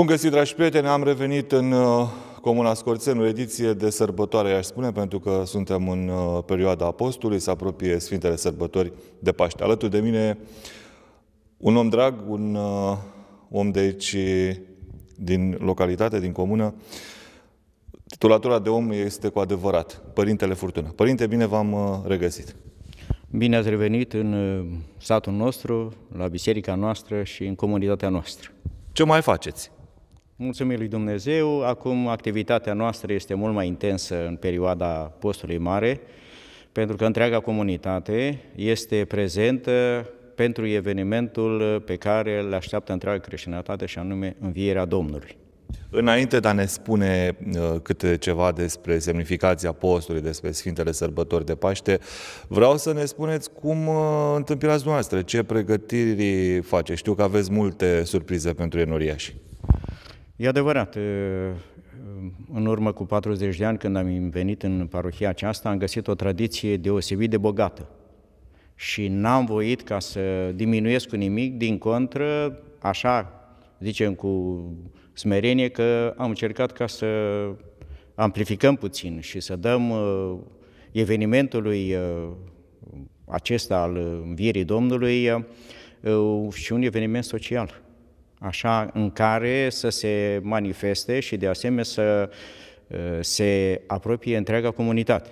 Bun găsit, dragi prieteni! Am revenit în uh, Comuna Scorțenu, ediție de sărbătoare, aș spune, pentru că suntem în uh, perioada apostului, se apropie Sfintele Sărbători de Paște. Alături de mine un om drag, un uh, om de aici, din localitate, din comună. Titulatura de om este cu adevărat, Părintele Furtună. Părinte, bine v-am regăsit! Bine ați revenit în satul nostru, la biserica noastră și în comunitatea noastră. Ce mai faceți? Mulțumim lui Dumnezeu, acum activitatea noastră este mult mai intensă în perioada postului mare, pentru că întreaga comunitate este prezentă pentru evenimentul pe care îl așteaptă întreaga creștinătate și anume învierea Domnului. Înainte de a ne spune uh, câte ceva despre semnificația postului, despre Sfintele Sărbători de Paște, vreau să ne spuneți cum uh, întâmplați dumneavoastră, ce pregătiri face. Știu că aveți multe surprize pentru enoriași. E adevărat, în urmă cu 40 de ani, când am venit în parohia aceasta, am găsit o tradiție deosebit de bogată. Și n-am voit ca să diminuiesc cu nimic, din contră, așa, zicem cu smerenie, că am încercat ca să amplificăm puțin și să dăm uh, evenimentului uh, acesta al învierii Domnului uh, și un eveniment social așa în care să se manifeste și de asemenea să uh, se apropie întreaga comunitate.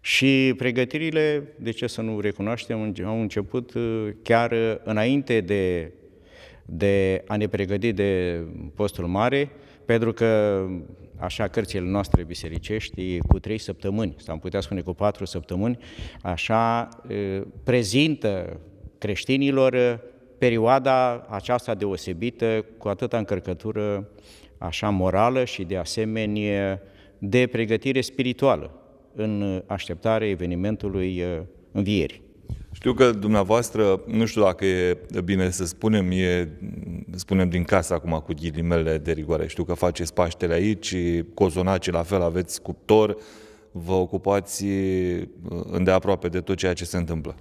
Și pregătirile, de ce să nu recunoaștem, au început uh, chiar înainte de, de a ne pregăti de postul mare, pentru că așa cărțile noastre bisericești cu trei săptămâni, sau am putea spune cu patru săptămâni, așa uh, prezintă creștinilor perioada aceasta deosebită, cu atâta încărcătură așa morală și de asemenea de pregătire spirituală în așteptarea evenimentului uh, învierii. Știu că dumneavoastră, nu știu dacă e bine să spunem, e, spunem din casă acum cu ghilimele de rigoare. Știu că faceți Paștele aici, cozonaci la fel, aveți cuptor, vă ocupați uh, îndeaproape de tot ceea ce se întâmplă.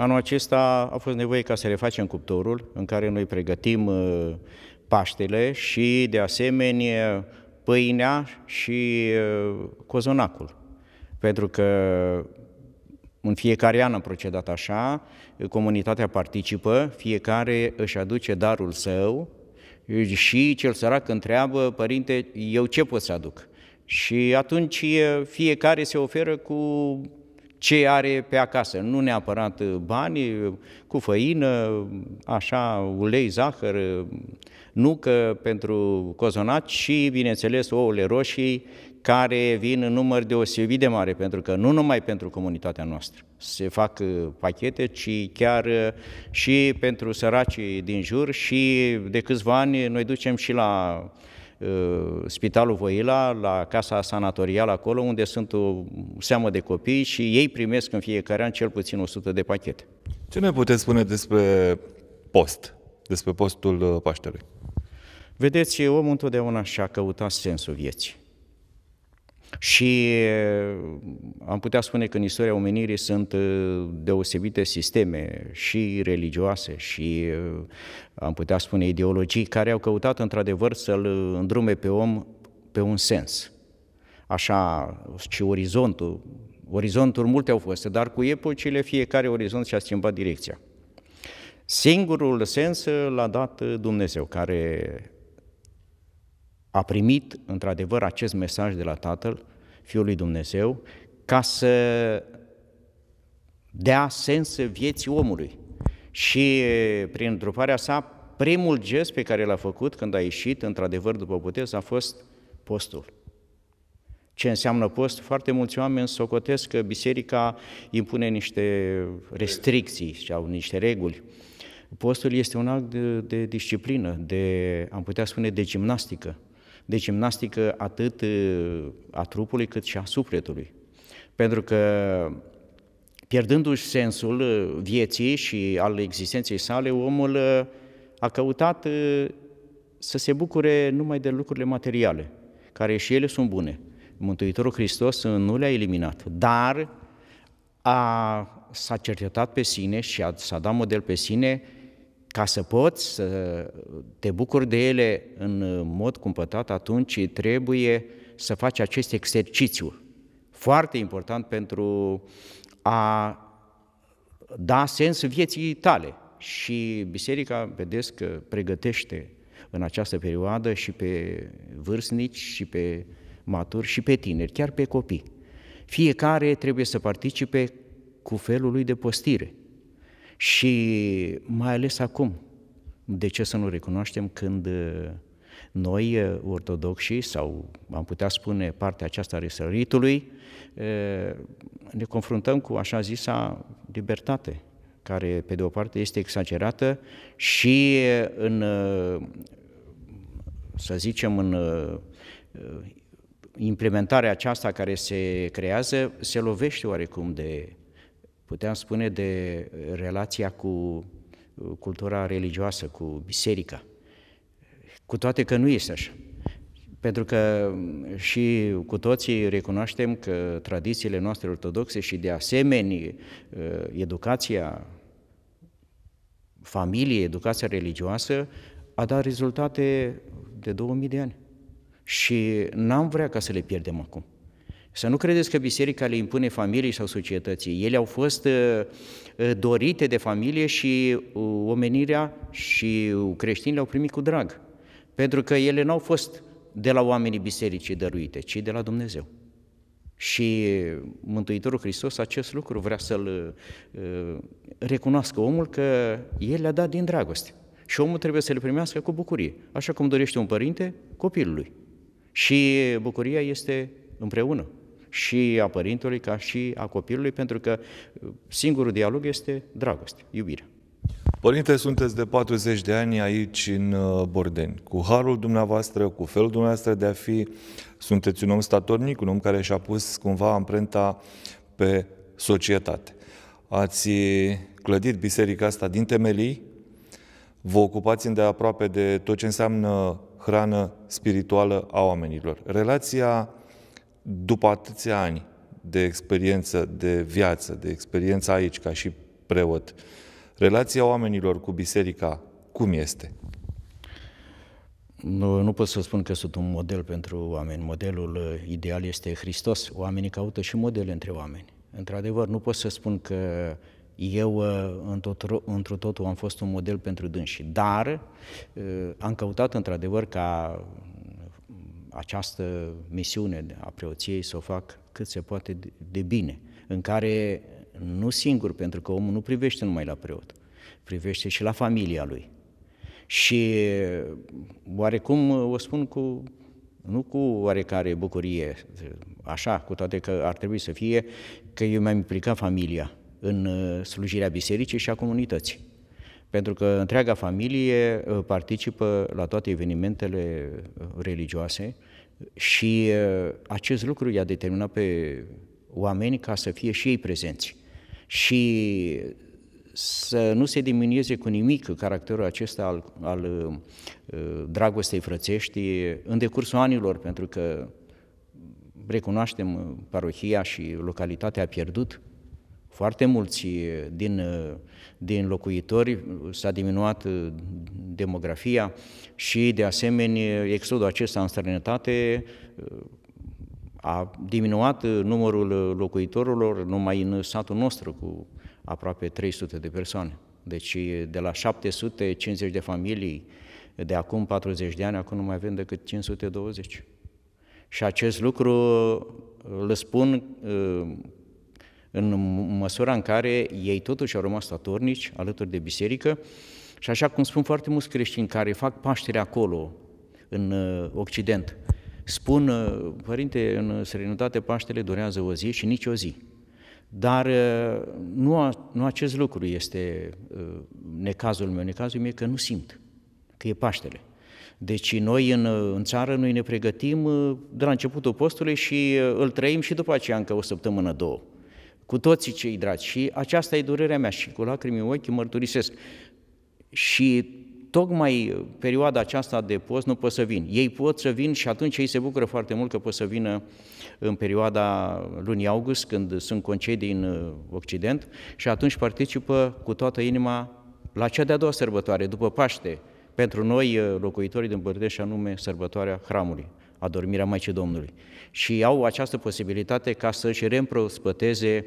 Anul acesta a fost nevoie ca să refacem cuptorul în care noi pregătim uh, Paștele și, de asemenea, pâinea și uh, cozonacul. Pentru că în fiecare an am procedat așa, comunitatea participă, fiecare își aduce darul său și cel sărac întreabă, părinte, eu ce pot să aduc? Și atunci fiecare se oferă cu ce are pe acasă, nu neapărat bani, cu făină, așa, ulei, zahăr, nucă pentru cozonaci și, bineînțeles, ouăle roșii, care vin în număr deosebit de mare, pentru că nu numai pentru comunitatea noastră. Se fac pachete, ci chiar și pentru săracii din jur și de câțiva ani noi ducem și la Uh, Spitalul Voila, la casa sanatorială acolo, unde sunt o seamă de copii și ei primesc în fiecare an cel puțin 100 de pachete. Ce ne puteți spune despre post, despre postul uh, Paștelui? Vedeți, omul întotdeauna și-a căutat sensul vieții. Și am putea spune că în istoria omenirii sunt deosebite sisteme și religioase și am putea spune ideologii care au căutat într-adevăr să-l îndrume pe om pe un sens. Așa și orizontul, orizonturi multe au fost, dar cu epocile fiecare orizont și-a schimbat direcția. Singurul sens l-a dat Dumnezeu, care a primit într-adevăr acest mesaj de la Tatăl, Fiul lui Dumnezeu, ca să dea sens vieții omului. Și prin întruparea sa, primul gest pe care l-a făcut când a ieșit, într-adevăr, după botez, a fost postul. Ce înseamnă post? Foarte mulți oameni socotesc că biserica impune niște restricții sau niște reguli. Postul este un act de, de disciplină, de, am putea spune, de gimnastică de gimnastică atât a trupului cât și a sufletului. Pentru că pierdându-și sensul vieții și al existenței sale, omul a căutat să se bucure numai de lucrurile materiale, care și ele sunt bune. Mântuitorul Hristos nu le-a eliminat, dar a, s-a cercetat pe sine și a, s-a dat model pe sine ca să poți să te bucuri de ele în mod cumpătat, atunci trebuie să faci acest exercițiu foarte important pentru a da sens vieții tale. Și biserica, vedeți că pregătește în această perioadă și pe vârstnici, și pe maturi, și pe tineri, chiar pe copii. Fiecare trebuie să participe cu felul lui de postire. Și mai ales acum, de ce să nu recunoaștem când uh, noi, uh, ortodoxii, sau am putea spune partea aceasta a răsăritului, uh, ne confruntăm cu așa zisa libertate, care pe de o parte este exagerată și în, să zicem, în implementarea aceasta care se creează, se lovește oarecum de puteam spune, de relația cu uh, cultura religioasă, cu biserica. Cu toate că nu este așa. Pentru că um, și cu toții recunoaștem că tradițiile noastre ortodoxe și de asemenea uh, educația familiei, educația religioasă a dat rezultate de 2000 de ani. Și n-am vrea ca să le pierdem acum. Să nu credeți că biserica le impune familiei sau societății. Ele au fost uh, uh, dorite de familie și uh, omenirea și creștinii le-au primit cu drag. Pentru că ele n-au fost de la oamenii bisericii dăruite, ci de la Dumnezeu. Și Mântuitorul Hristos acest lucru vrea să-l recunoască omul că El le-a dat din dragoste. Și omul trebuie să le primească cu bucurie, așa cum dorește un părinte copilului. Și bucuria este împreună și a părintelui ca și a copilului, pentru că singurul dialog este dragoste, iubire. Părinte, sunteți de 40 de ani aici în uh, Bordeni. Cu harul dumneavoastră, cu felul dumneavoastră de a fi, sunteți un om statornic, un om care și-a pus cumva amprenta pe societate. Ați clădit biserica asta din temelii, vă ocupați de aproape de tot ce înseamnă hrană spirituală a oamenilor. Relația după atâția ani de experiență, de viață, de experiență aici ca și preot, relația oamenilor cu biserica, cum este? Nu, nu pot să spun că sunt un model pentru oameni. Modelul uh, ideal este Hristos. Oamenii caută și modele între oameni. Într-adevăr, nu pot să spun că eu uh, într-o totul am fost un model pentru dânsi, dar uh, am căutat într-adevăr ca această misiune a preoției să o fac cât se poate de bine, în care nu singur, pentru că omul nu privește numai la preot, privește și la familia lui. Și oarecum o spun cu, nu cu oarecare bucurie, așa, cu toate că ar trebui să fie, că eu mi-am implicat familia în uh, slujirea bisericii și a comunității pentru că întreaga familie uh, participă la toate evenimentele uh, religioase și uh, acest lucru i-a determinat pe oameni ca să fie și ei prezenți. Și să nu se diminueze cu nimic caracterul acesta al, al dragostei frățești în decursul anilor, pentru că recunoaștem parohia și localitatea a pierdut foarte mulți din, din locuitori, s-a diminuat demografia și, de asemenea, exodul acesta în străinătate a diminuat numărul locuitorilor numai în satul nostru cu aproape 300 de persoane. Deci de la 750 de familii de acum 40 de ani, acum nu mai avem decât 520. Și acest lucru îl spun în măsura în care ei totuși au rămas statornici alături de biserică și așa cum spun foarte mulți creștini care fac Paștere acolo, în uh, Occident, spun, uh, părinte, în serenătate Paștele durează o zi și nici o zi. Dar uh, nu, a, nu acest lucru este necazul meu. Necazul meu e că nu simt că e Paștele. Deci noi în, în țară, noi ne pregătim de la începutul postului și îl trăim și după aceea încă o săptămână, două cu toții cei dragi și aceasta e durerea mea și cu lacrimi în ochi mărturisesc. Și tocmai perioada aceasta de post nu pot să vin. Ei pot să vin și atunci ei se bucură foarte mult că pot să vină în perioada lunii august, când sunt concedii în Occident și atunci participă cu toată inima la cea de-a doua sărbătoare, după Paște, pentru noi uh, locuitorii din Bărdeș, și anume sărbătoarea Hramului, adormirea Maicii Domnului. Și au această posibilitate ca să-și reîmprospăteze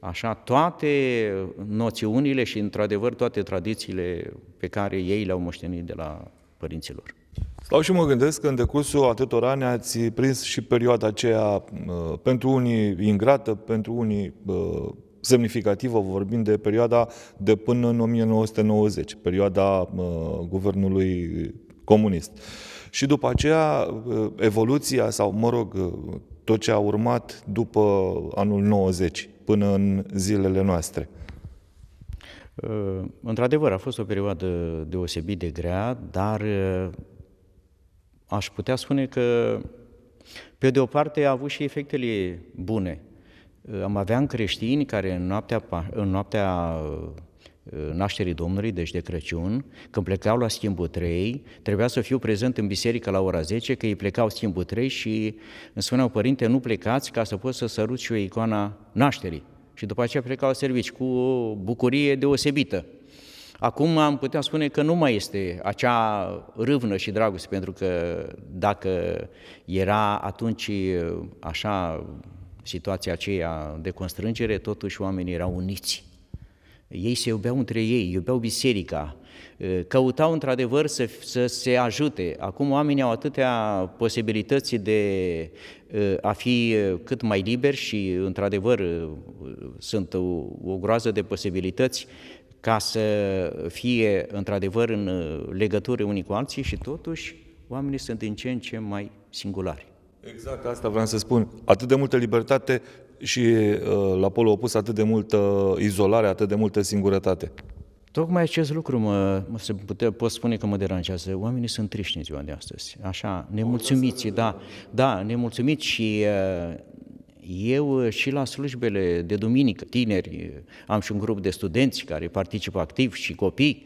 așa toate noțiunile și, într-adevăr, toate tradițiile pe care ei le-au moștenit de la părinților. Stau și mă gândesc că în decursul atâtor ani ați prins și perioada aceea uh, pentru unii ingrată, pentru unii uh, semnificativă, vorbim de perioada de până în 1990, perioada uh, guvernului comunist. Și după aceea, evoluția sau, mă rog, tot ce a urmat după anul 90, până în zilele noastre. Într-adevăr, a fost o perioadă deosebit de grea, dar aș putea spune că, pe de o parte, a avut și efectele bune. Am avea creștini care în noaptea, în noaptea uh, nașterii Domnului, deci de Crăciun, când plecau la schimbul 3, trebuia să fiu prezent în biserică la ora 10, că ei plecau schimbul 3 și îmi spuneau, părinte, nu plecați ca să pot să sărut și o icoana nașterii. Și după aceea plecau la servici cu o bucurie deosebită. Acum am putea spune că nu mai este acea râvnă și dragoste, pentru că dacă era atunci așa situația aceea de constrângere, totuși oamenii erau uniți. Ei se iubeau între ei, iubeau biserica, căutau într-adevăr să, să se ajute. Acum oamenii au atâtea posibilități de a fi cât mai liberi și într-adevăr sunt o, o groază de posibilități ca să fie într-adevăr în legătură unii cu alții și totuși oamenii sunt din ce în ce mai singulari. Exact asta vreau să spun. Atât de multă libertate și uh, la polul opus atât de multă izolare, atât de multă singurătate. Tocmai acest lucru mă, mă se pute, pot spune că mă deranjează. Oamenii sunt triști în ziua de astăzi, așa, nemulțumiți, da, da, nemulțumiți și uh, eu uh, și la slujbele de duminică, tineri, am și un grup de studenți care participă activ și copii,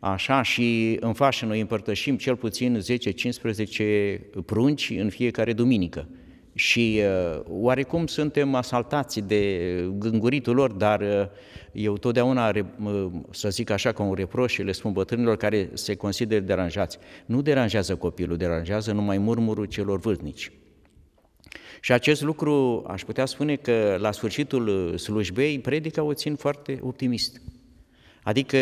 așa, și în fașă noi împărtășim cel puțin 10-15 prunci în fiecare duminică. Și uh, oarecum suntem asaltați de gânguritul lor, dar uh, eu totdeauna, uh, să zic așa, ca un reproș și le spun bătrânilor care se consideră deranjați. Nu deranjează copilul, deranjează numai murmurul celor vârstnici. Și acest lucru, aș putea spune că la sfârșitul slujbei, predica o țin foarte optimist. Adică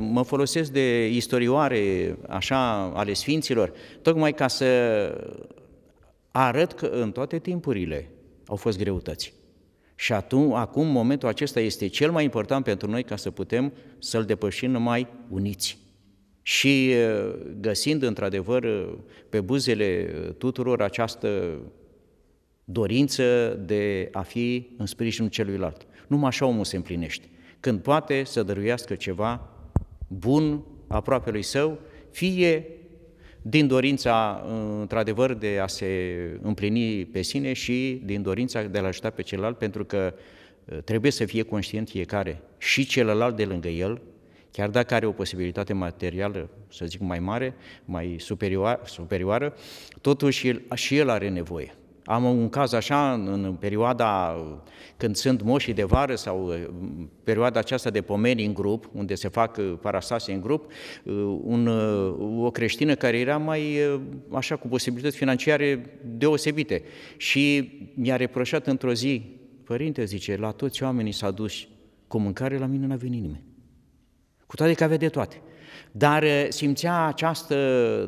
mă folosesc de istorioare așa ale Sfinților, tocmai ca să arăt că în toate timpurile au fost greutăți. Și atunci, acum, momentul acesta este cel mai important pentru noi ca să putem să-l depășim numai uniți. Și găsind, într-adevăr, pe buzele tuturor această dorință de a fi în sprijinul celuilalt. Numai așa omul se împlinește. Când poate să dăruiască ceva bun aproapelui său, fie din dorința, într-adevăr, de a se împlini pe sine și din dorința de a-l ajuta pe celălalt, pentru că uh, trebuie să fie conștient fiecare și celălalt de lângă el, chiar dacă are o posibilitate materială, să zic, mai mare, mai superioară, superioară totuși el, și el are nevoie. Am un caz așa în perioada când sunt moșii de vară sau uh, perioada aceasta de pomeni în grup, unde se fac uh, parastase în grup, uh, un, o creștină care era mai așa cu posibilități financiare deosebite și mi-a reproșat într-o zi, părinte, zice, la toți oamenii s-a dus cu mâncare, la mine n-a venit nimeni. Cu toate că avea de toate dar uh, simțea această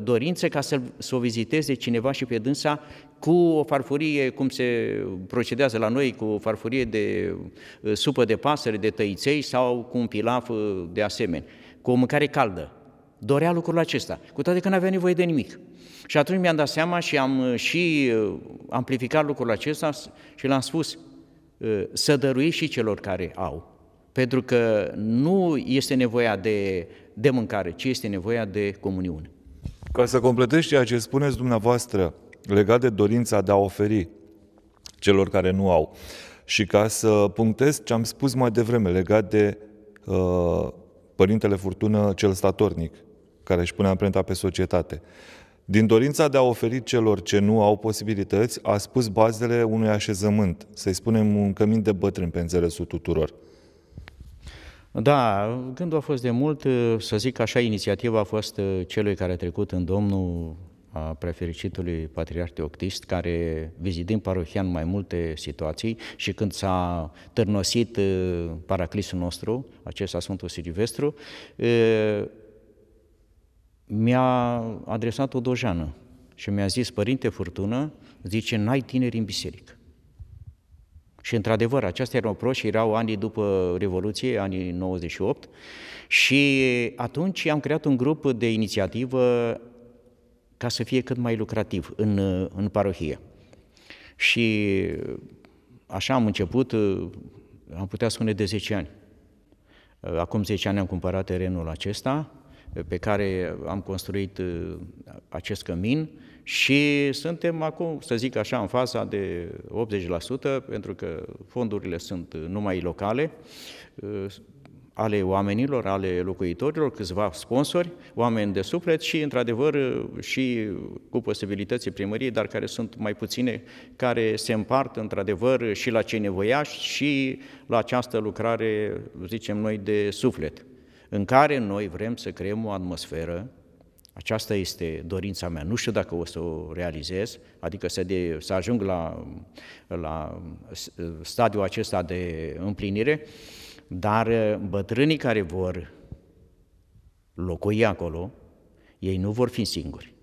dorință ca să, să o viziteze cineva și pe dânsa cu o farfurie, cum se procedează la noi, cu o farfurie de uh, supă de pasăre, de tăiței sau cu un pilaf uh, de asemenea, cu o mâncare caldă. Dorea lucrul acesta, cu toate că nu avea nevoie de nimic. Și atunci mi-am dat seama și am și amplificat lucrul acesta și l-am spus, să dărui și celor care au. Pentru că nu este nevoia de de mâncare, ci este nevoia de comuniune. Ca să completez ceea ce spuneți dumneavoastră legat de dorința de a oferi celor care nu au și ca să punctez ce am spus mai devreme legat de uh, Părintele Furtună cel statornic, care își pune amprenta pe societate. Din dorința de a oferi celor ce nu au posibilități, a spus bazele unui așezământ, să-i spunem un cămin de bătrân pe înțelesul tuturor. Da, gândul a fost de mult, să zic așa, inițiativa a fost celui care a trecut în domnul a prefericitului patriarh Teoctist, care vizitând parohia în mai multe situații și când s-a târnosit paraclisul nostru, acesta Sfântul Silvestru, mi-a adresat o dojană și mi-a zis, Părinte Furtună, zice, n-ai tineri în biserică. Și într-adevăr, aceasta era o și erau anii după Revoluție, anii 98, și atunci am creat un grup de inițiativă ca să fie cât mai lucrativ în, în parohie. Și așa am început, am putea spune de 10 ani. Acum 10 ani am cumpărat terenul acesta, pe care am construit acest cămin și suntem acum, să zic așa, în faza de 80%, pentru că fondurile sunt numai locale, ale oamenilor, ale locuitorilor, câțiva sponsori, oameni de suflet și, într-adevăr, și cu posibilități primăriei, dar care sunt mai puține, care se împart, într-adevăr, și la cei nevoiași și la această lucrare, zicem noi, de suflet, în care noi vrem să creăm o atmosferă aceasta este dorința mea. Nu știu dacă o să o realizez, adică să, de, să ajung la, la stadiul acesta de împlinire, dar uh, bătrânii care vor locui acolo, ei nu vor fi singuri.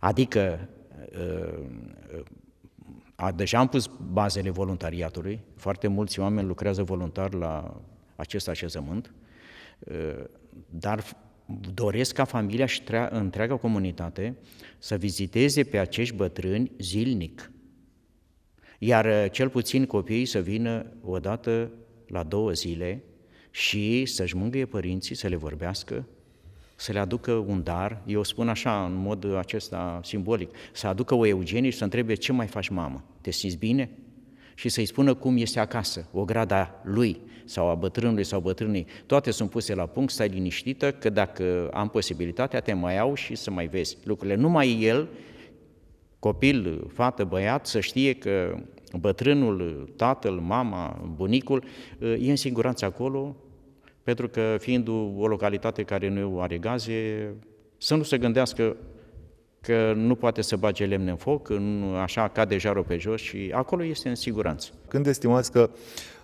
Adică, uh, uh, deja am pus bazele voluntariatului, foarte mulți oameni lucrează voluntar la acest așezământ, dar doresc ca familia și întreaga comunitate să viziteze pe acești bătrâni zilnic, iar cel puțin copiii să vină o dată la două zile și să-și mângâie părinții, să le vorbească, să le aducă un dar, eu spun așa, în mod acesta simbolic, să aducă o Eugenie și să întrebe ce mai faci mamă, te simți bine? Și să-i spună cum este acasă, o grada lui sau a bătrânului sau bătrânii, toate sunt puse la punct, stai liniștită că dacă am posibilitatea te mai iau și să mai vezi lucrurile. Numai el, copil, fată, băiat, să știe că bătrânul, tatăl, mama, bunicul, e în siguranță acolo, pentru că fiind o localitate care nu are gaze, să nu se gândească că nu poate să bage lemne în foc, așa cade jarul pe jos și acolo este în siguranță. Când estimați că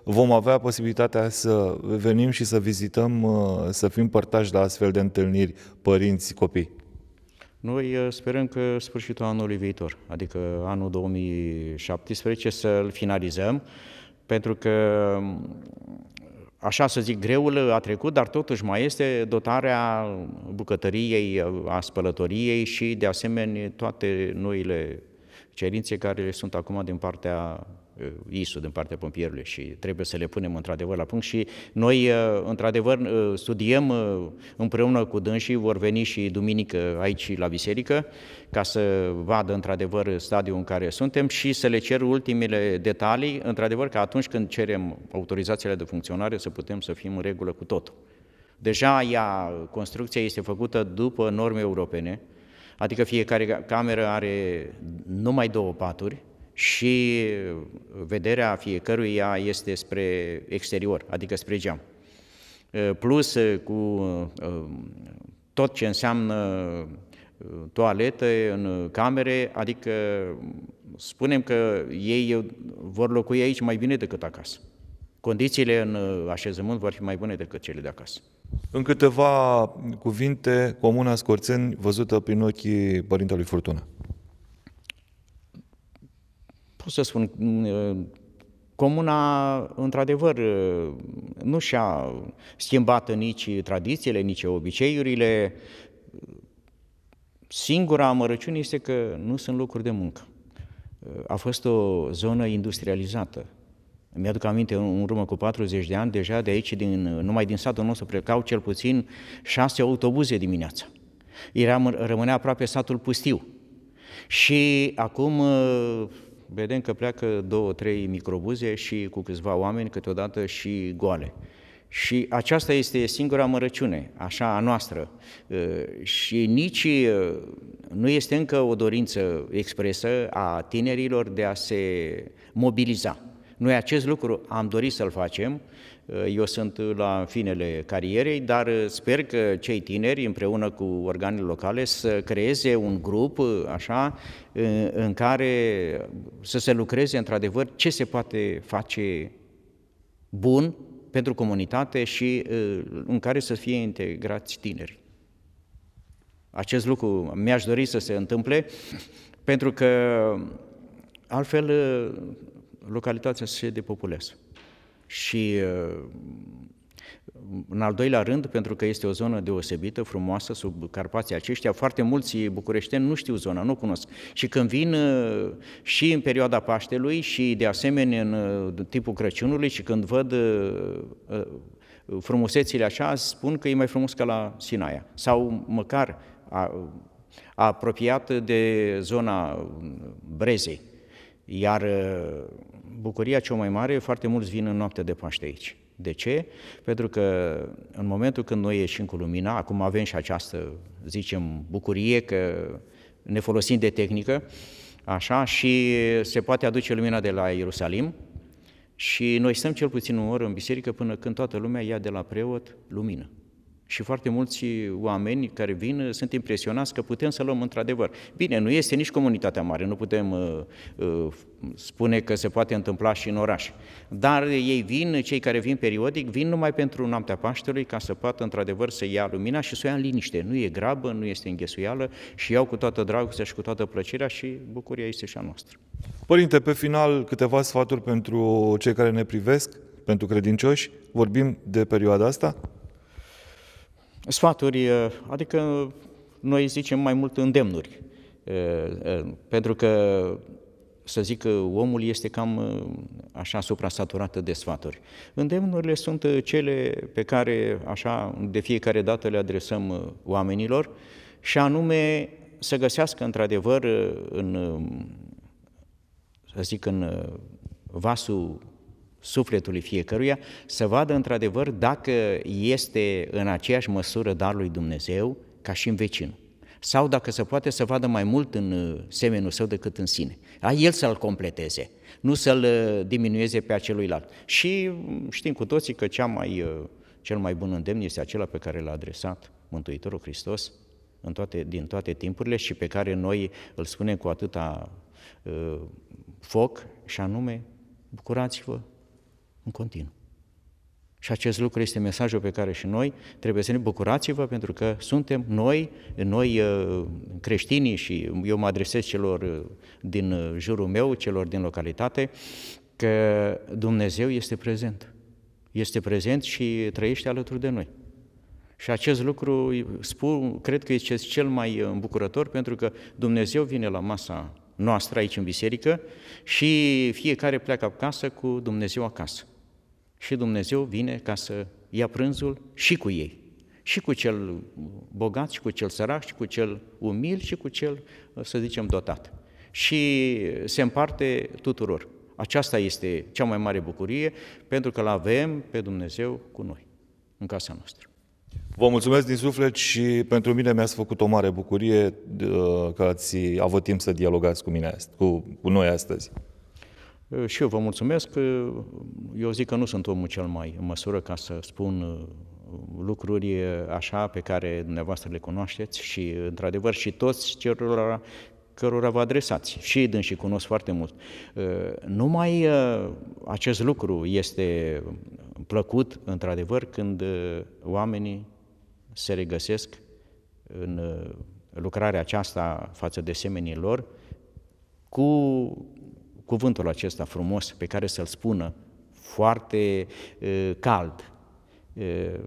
vom avea posibilitatea să venim și să vizităm, să fim părtași la astfel de întâlniri, părinți, copii? Noi uh, sperăm că sfârșitul anului viitor, adică anul 2017, să-l finalizăm, pentru că, așa să zic, greul a trecut, dar totuși mai este dotarea bucătăriei, a spălătoriei și, de asemenea, toate noile cerințe care sunt acum din partea Uh, ISU din partea pompierului și trebuie să le punem într-adevăr la punct și noi uh, într-adevăr uh, studiem împreună cu dânsii, vor veni și duminică aici la biserică ca să vadă într-adevăr stadiul în care suntem și să le cer ultimele detalii, într-adevăr că atunci când cerem autorizațiile de funcționare să putem să fim în regulă cu totul. Deja ea, construcția este făcută după norme europene, adică fiecare cameră are numai două paturi, și vederea fiecăruia este spre exterior, adică spre geam. Plus cu tot ce înseamnă toaletă în camere, adică spunem că ei vor locui aici mai bine decât acasă. Condițiile în așezământ vor fi mai bune decât cele de acasă. În câteva cuvinte, Comuna Scorțeni văzută prin ochii Părintelui Furtună pot să spun, comuna, într-adevăr, nu și-a schimbat nici tradițiile, nici obiceiurile. Singura amărăciune este că nu sunt locuri de muncă. A fost o zonă industrializată. Mi-aduc aminte, în urmă cu 40 de ani, deja de aici, din, numai din satul nostru, plecau cel puțin șase autobuze dimineața. Era, rămânea aproape satul pustiu. Și acum vedem că pleacă două, trei microbuze și cu câțiva oameni, câteodată și goale. Și aceasta este singura mărăciune, așa a noastră. Și nici nu este încă o dorință expresă a tinerilor de a se mobiliza. Noi acest lucru am dorit să-l facem, eu sunt la finele carierei, dar sper că cei tineri, împreună cu organele locale, să creeze un grup așa în care să se lucreze într-adevăr ce se poate face bun pentru comunitate și în care să fie integrați tineri. Acest lucru mi-aș dori să se întâmple, pentru că altfel localitatea se depopulează. Și în al doilea rând, pentru că este o zonă deosebită, frumoasă, sub Carpații aceștia, foarte mulți bucureșteni nu știu zona, nu cunosc. Și când vin și în perioada Paștelui și de asemenea în tipul Crăciunului și când văd frumusețile așa, spun că e mai frumos ca la Sinaia. Sau măcar apropiat de zona Brezei. Iar bucuria cea mai mare, foarte mulți vin în noapte de Paște aici. De ce? Pentru că în momentul când noi ieșim cu lumina, acum avem și această, zicem, bucurie că ne folosim de tehnică, așa, și se poate aduce lumina de la Ierusalim și noi stăm cel puțin un oră în biserică până când toată lumea ia de la preot lumină. Și foarte mulți oameni care vin sunt impresionați că putem să luăm într-adevăr. Bine, nu este nici comunitatea mare, nu putem uh, uh, spune că se poate întâmpla și în oraș. Dar ei vin, cei care vin periodic, vin numai pentru noaptea Paștelui ca să poată într-adevăr să ia lumina și să o ia în liniște. Nu e grabă, nu este înghesuială și iau cu toată dragostea și cu toată plăcerea și bucuria este și a noastră. Părinte, pe final, câteva sfaturi pentru cei care ne privesc, pentru credincioși. Vorbim de perioada asta? Sfaturi, adică noi zicem mai mult îndemnuri, pentru că să zic că omul este cam așa supra-saturată de sfaturi. Îndemnurile sunt cele pe care așa de fiecare dată le adresăm oamenilor și anume să găsească într-adevăr în, să zic, în vasul sufletului fiecăruia, să vadă într-adevăr dacă este în aceeași măsură darul lui Dumnezeu ca și în vecinul. Sau dacă se poate să vadă mai mult în uh, semenul său decât în sine. A el să-l completeze, nu să-l uh, diminueze pe aceluilalt. Și mm, știm cu toții că cea mai, uh, cel mai bun îndemn este acela pe care l-a adresat Mântuitorul Hristos în toate, din toate timpurile și pe care noi îl spunem cu atâta uh, foc, și anume, bucurați-vă în continuu. Și acest lucru este mesajul pe care și noi trebuie să ne bucurați-vă pentru că suntem noi, noi uh, creștinii și eu mă adresez celor uh, din uh, jurul meu, celor din localitate, că Dumnezeu este prezent. Este prezent și trăiește alături de noi. Și acest lucru, spun, cred că este cel mai îmbucurător pentru că Dumnezeu vine la masa noastră aici în biserică și fiecare pleacă acasă cu Dumnezeu acasă și Dumnezeu vine ca să ia prânzul și cu ei, și cu cel bogat, și cu cel sărac, și cu cel umil, și cu cel, să zicem, dotat. Și se împarte tuturor. Aceasta este cea mai mare bucurie, pentru că l avem pe Dumnezeu cu noi, în casa noastră. Vă mulțumesc din suflet și pentru mine mi-ați făcut o mare bucurie că ați avut timp să dialogați cu mine, cu, cu noi astăzi. Și eu vă mulțumesc. Eu zic că nu sunt omul cel mai în măsură ca să spun lucruri așa pe care dumneavoastră le cunoașteți și, într-adevăr, și toți celor cărora vă adresați. Și și cunosc foarte mult. Numai acest lucru este plăcut, într-adevăr, când oamenii se regăsesc în lucrarea aceasta față de semenii lor cu cuvântul acesta frumos pe care să-l spună foarte uh, cald. Uh,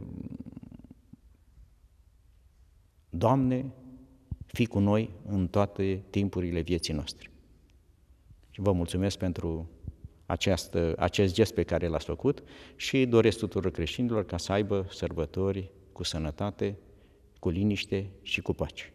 Doamne, fi cu noi în toate timpurile vieții noastre. Și vă mulțumesc pentru această, acest gest pe care l-ați făcut și doresc tuturor creștinilor ca să aibă sărbători cu sănătate, cu liniște și cu pace.